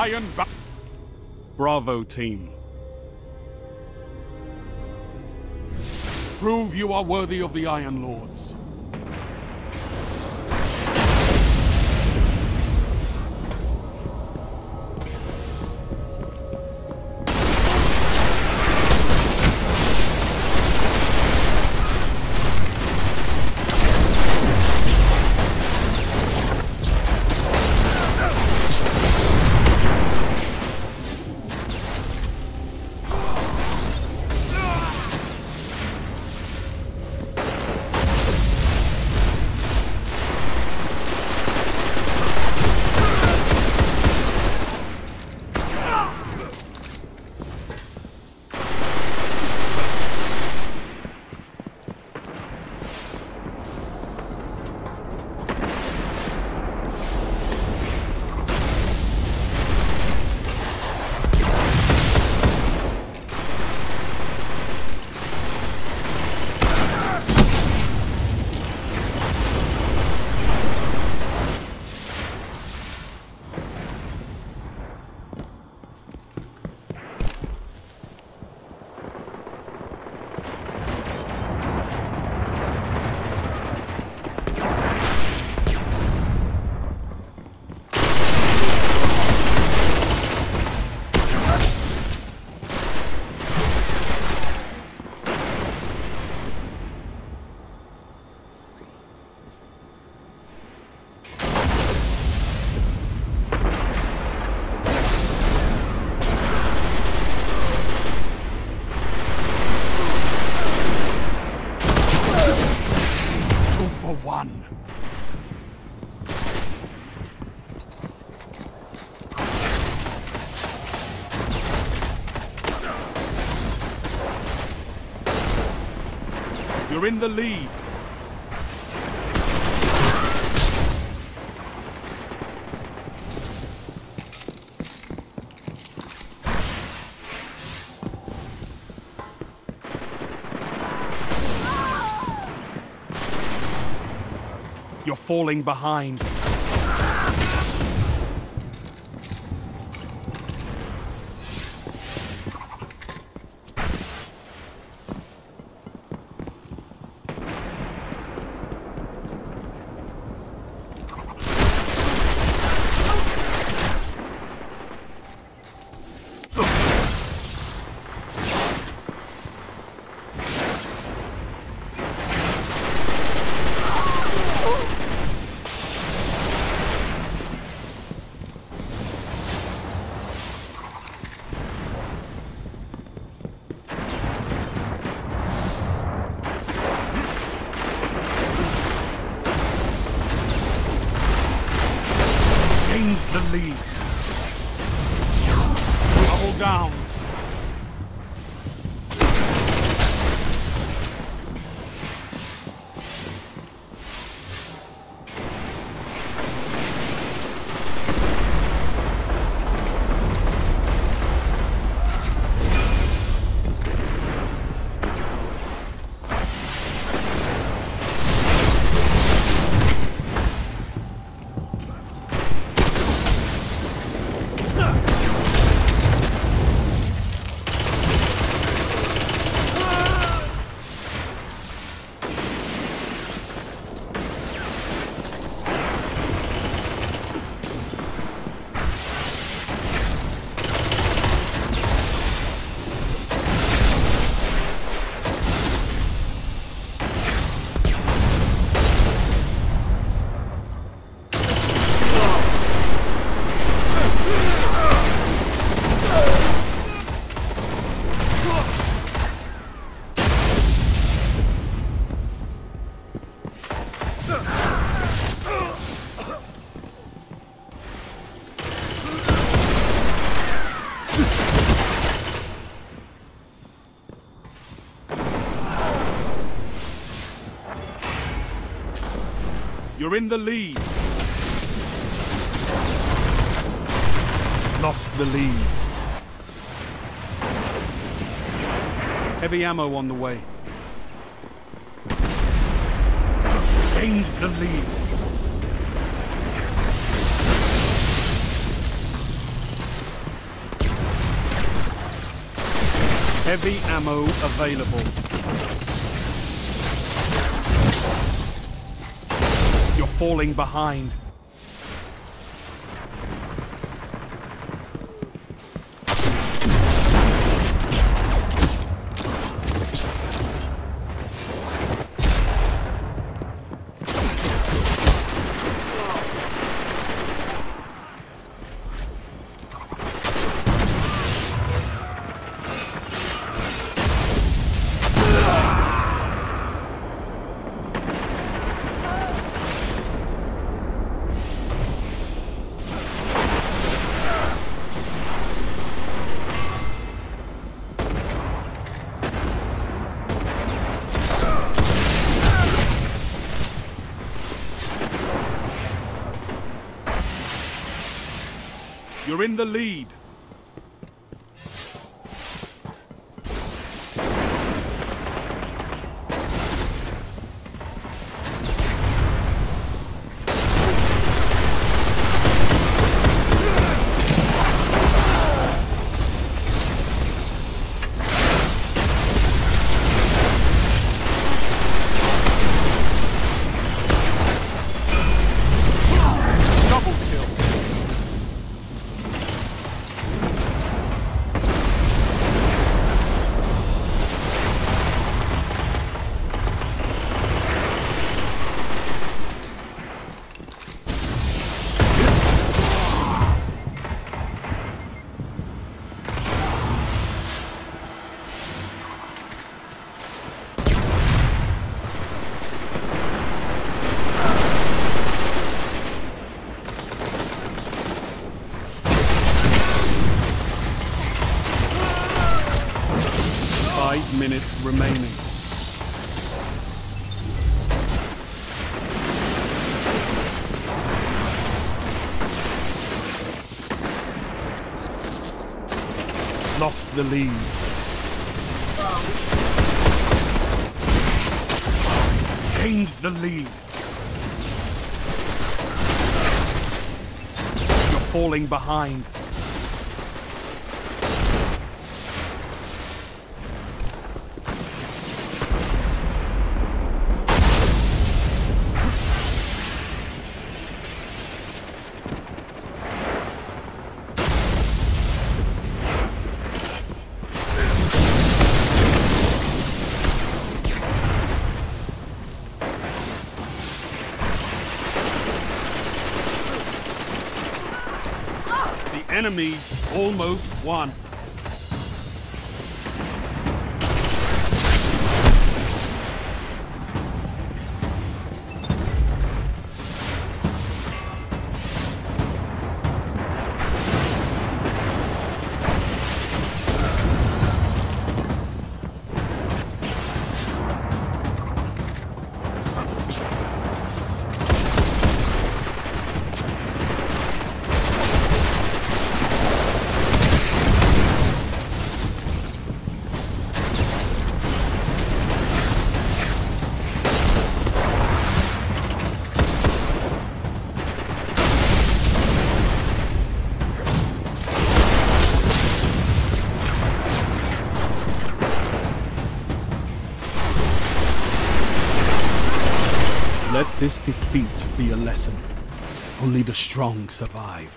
Iron ba Bravo, team. Prove you are worthy of the Iron Lords. You're in the lead. You're falling behind. Gains You're in the lead. Lost the lead. Heavy ammo on the way. Gained the lead. Heavy ammo available. Falling behind. You're in the lead. Five minutes remaining. Lost the lead. Gained the lead. You're falling behind. Enemy almost won. Let this defeat be a lesson. Only the strong survive.